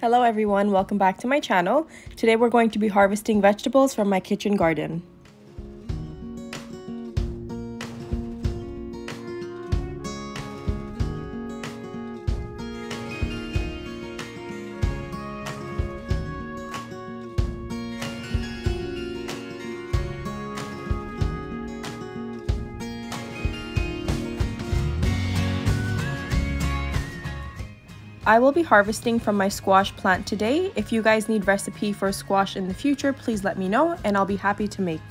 Hello everyone, welcome back to my channel. Today we're going to be harvesting vegetables from my kitchen garden. I will be harvesting from my squash plant today. If you guys need recipe for squash in the future, please let me know and I'll be happy to make.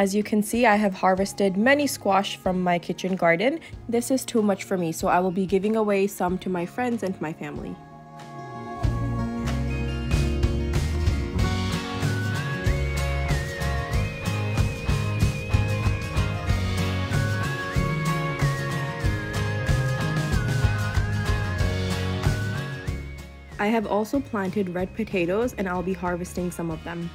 As you can see, I have harvested many squash from my kitchen garden. This is too much for me, so I will be giving away some to my friends and my family. I have also planted red potatoes and I'll be harvesting some of them.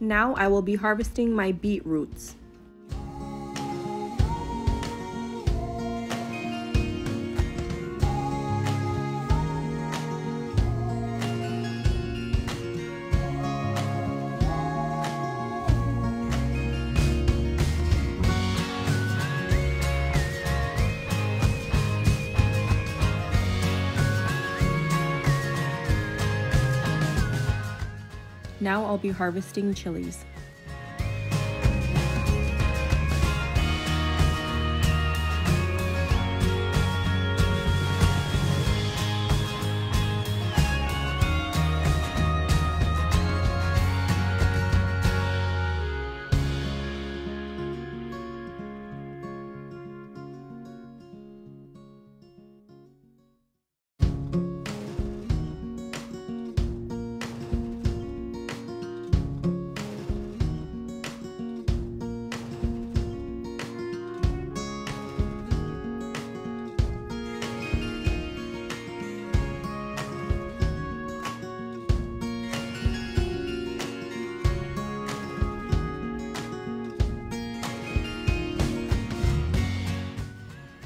Now I will be harvesting my beetroots. Now I'll be harvesting chilies.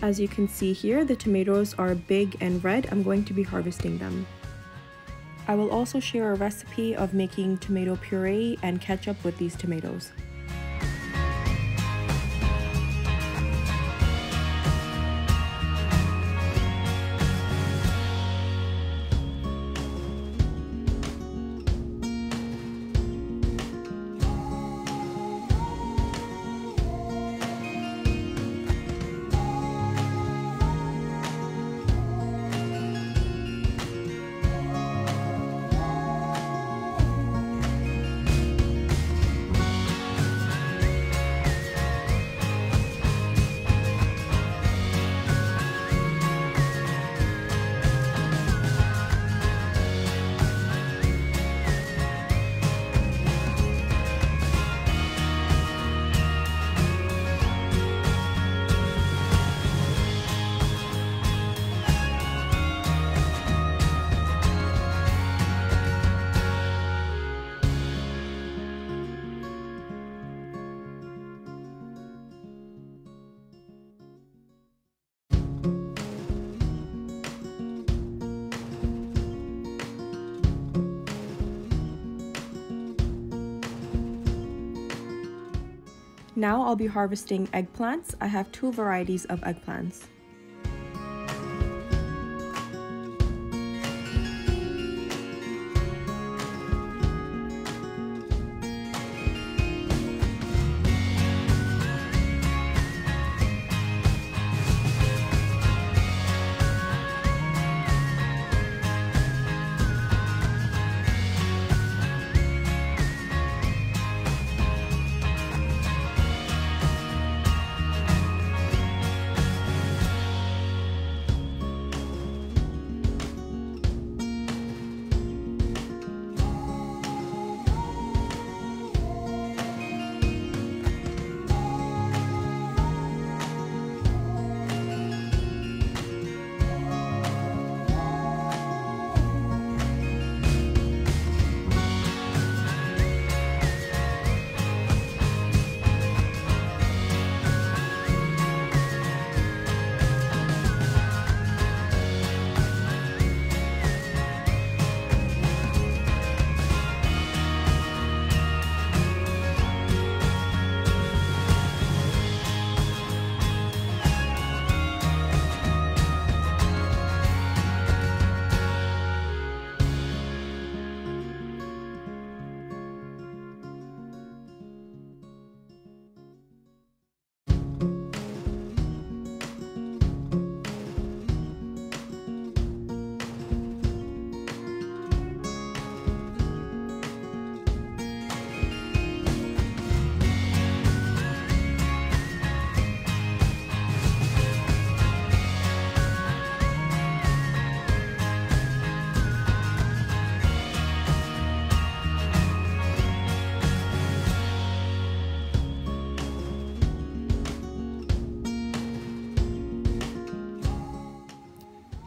As you can see here, the tomatoes are big and red. I'm going to be harvesting them. I will also share a recipe of making tomato puree and ketchup with these tomatoes. Now I'll be harvesting eggplants. I have two varieties of eggplants.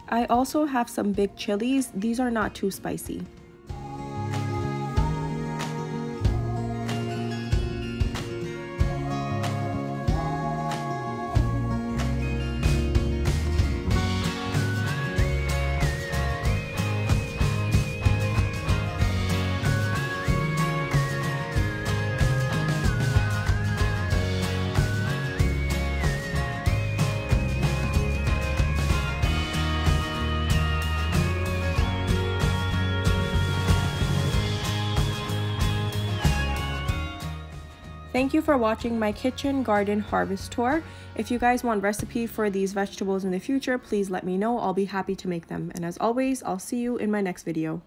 I also have some big chilies. These are not too spicy. Thank you for watching my kitchen garden harvest tour. If you guys want recipe for these vegetables in the future, please let me know. I'll be happy to make them. And as always, I'll see you in my next video.